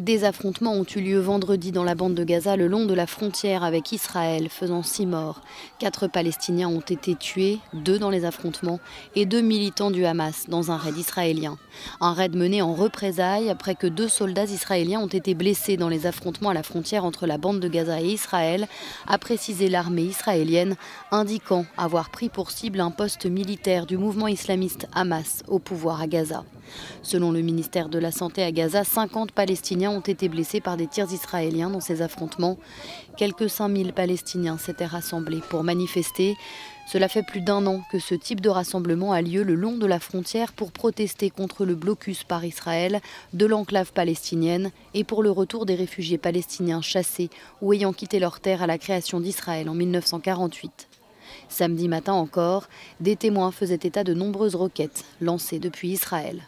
Des affrontements ont eu lieu vendredi dans la bande de Gaza le long de la frontière avec Israël, faisant six morts. Quatre Palestiniens ont été tués, deux dans les affrontements, et deux militants du Hamas dans un raid israélien. Un raid mené en représailles après que deux soldats israéliens ont été blessés dans les affrontements à la frontière entre la bande de Gaza et Israël, a précisé l'armée israélienne, indiquant avoir pris pour cible un poste militaire du mouvement islamiste Hamas au pouvoir à Gaza. Selon le ministère de la Santé à Gaza, 50 Palestiniens ont été blessés par des tirs israéliens dans ces affrontements. Quelques 5000 Palestiniens s'étaient rassemblés pour manifester. Cela fait plus d'un an que ce type de rassemblement a lieu le long de la frontière pour protester contre le blocus par Israël de l'enclave palestinienne et pour le retour des réfugiés palestiniens chassés ou ayant quitté leur terre à la création d'Israël en 1948. Samedi matin encore, des témoins faisaient état de nombreuses roquettes lancées depuis Israël.